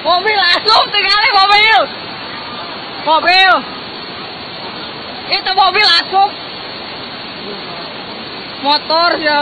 Mobil asup tinggalin mobil. Mobil. Itu mobil asup. Motor ya.